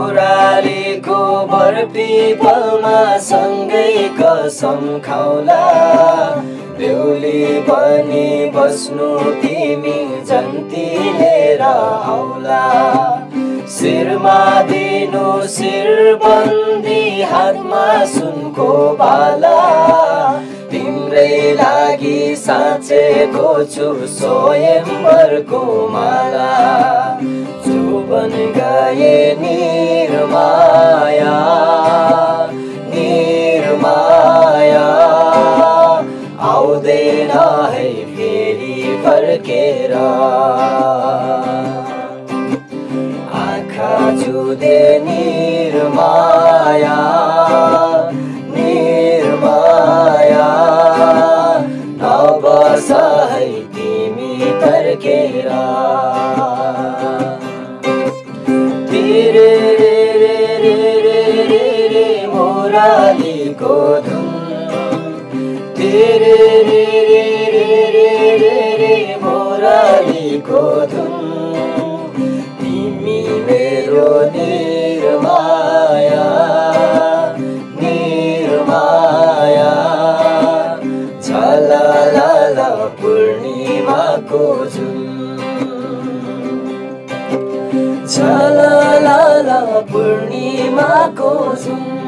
मुरारीको बरपिपलमा सँगै कसम खाउला। बेहुली पनि बस्नु तिमी जन्ती लिएर आउला। शिरमा दिनु शिरबन्दी हातमा सुनको बाला। तिम्रै लागि साँचेको छु स्वयंवरको माला। जुबन गए निर्माया निर्माया। है फेरि फर्केर आँखा जुदे निर्माया निर्माया। नबस है तिमी फर्केर मोरालीको धुन। तेरे रे रे रे रे रे रे मोरालीको धुन। तिमी मेरो निर्माया निर्माया। झलल पूर्णिमाको जुन झलल पूर्णिमाको जुन